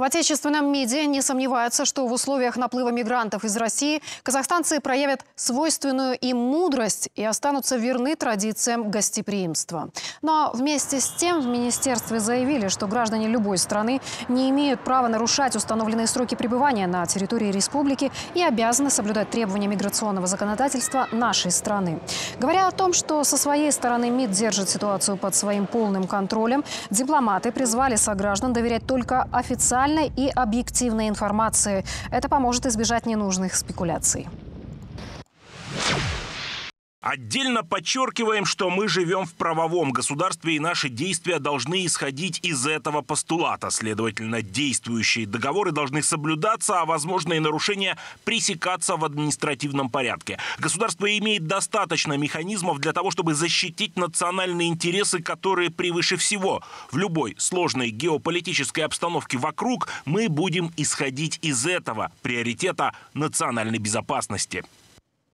В отечественном МИДе не сомневаются, что в условиях наплыва мигрантов из России казахстанцы проявят свойственную им мудрость и останутся верны традициям гостеприимства. Но вместе с тем в министерстве заявили, что граждане любой страны не имеют права нарушать установленные сроки пребывания на территории республики и обязаны соблюдать требования миграционного законодательства нашей страны. Говоря о том, что со своей стороны МИД держит ситуацию под своим полным контролем, дипломаты призвали сограждан доверять только официальной и объективной информации. Это поможет избежать ненужных спекуляций. Отдельно подчеркиваем, что мы живем в правовом государстве и наши действия должны исходить из этого постулата. Следовательно, действующие договоры должны соблюдаться, а возможные нарушения пресекаться в административном порядке. Государство имеет достаточно механизмов для того, чтобы защитить национальные интересы, которые превыше всего. В любой сложной геополитической обстановке вокруг мы будем исходить из этого приоритета национальной безопасности.